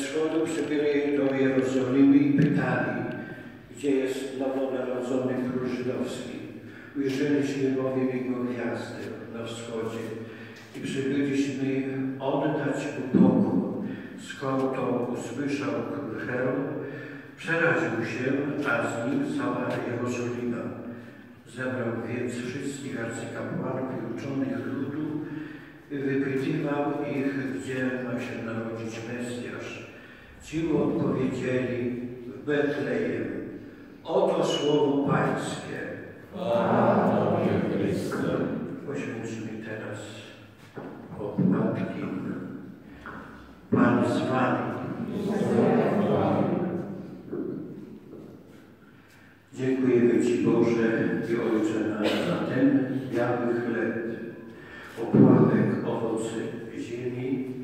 wschodu przybyli do Jerozolimy i pytali, gdzie jest nowonarodzony król żydowski. Ujrzeliśmy bowiem jego gwiazdę na wschodzie i przybyliśmy oddać mu pokój. Skoro to usłyszał król Herod, przeraził się, a z nim cała Jerozolima. Zebrał więc wszystkich arcykapłanów i uczonych ludu wypytywał ich, gdzie ma się narodzić Mesjasz. Ci mu odpowiedzieli w Betlejem. Oto słowo Pańskie. Poświęćmy teraz opłatki. Pan z Wami. Dziękujemy Ci Boże i Ojcze nasz za ten biały chleb, opłatek, owoce ziemi,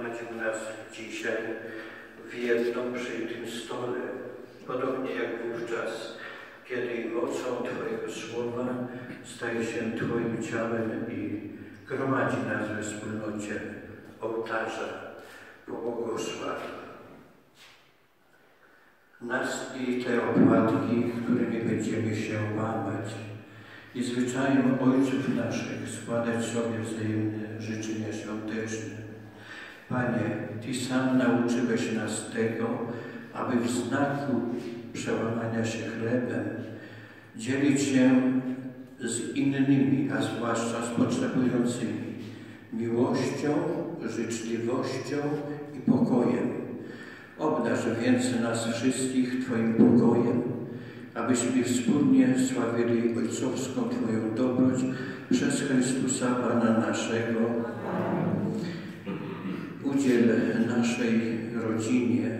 zgromadził nas dzisiaj w jedną przy tym stole. Podobnie jak wówczas, kiedy mocą Twojego słowa staje się Twoim ciałem i gromadzi nas we wspólnocie ołtarza. Pobłogosław nas i te opłatki, którymi będziemy się łamać. I zwyczajem ojców naszych składać sobie wzajemne życzenia świąteczne. Panie, Ty sam nauczyłeś nas tego, aby w znaku przełamania się chlebem dzielić się z innymi, a zwłaszcza z potrzebującymi, miłością, życzliwością i pokojem. Obdarz więc nas wszystkich Twoim pokojem, abyśmy wspólnie sławili ojcowską Twoją dobroć przez Chrystusa Pana naszego. Udziel naszej rodzinie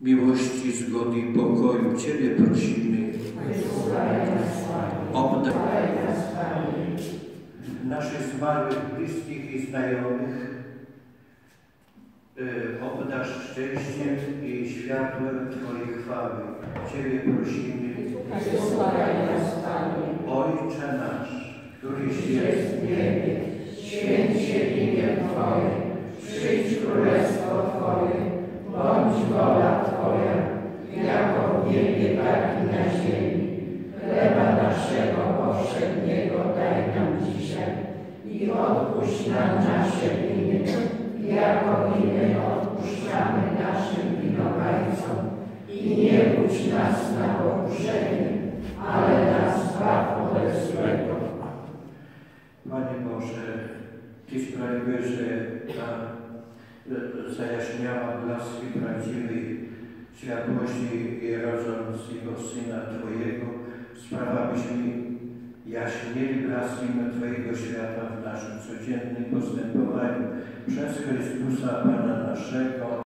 miłości, zgody i pokoju. Ciebie prosimy. Obdarz naszych zmarłych bliskich i znajomych y, obdarz szczęściem i światłem Twojej chwały. Ciebie prosimy. Ojcze nasz, któryś Jest w niebie, święć się imię Twoje, przyjdź królestwo Twoje, bądź wola Twoja, jako w niebie, tak i na ziemi. Chleba naszego powszedniego daj nam dzisiaj i odpuść nam nasze winy, jako i my odpuszczamy naszym winowajcom. I nie budź nas na pokuszenie, ale nas zbaw ode złego. Panie Boże, Ty sprawiłeś, że ta zajaśniała blaski prawdziwej światłości rodzącego Syna Twojego, sprawa byśmy jaśnieli blaskiem Twojego świata w naszym codziennym postępowaniu przez Chrystusa Pana naszego.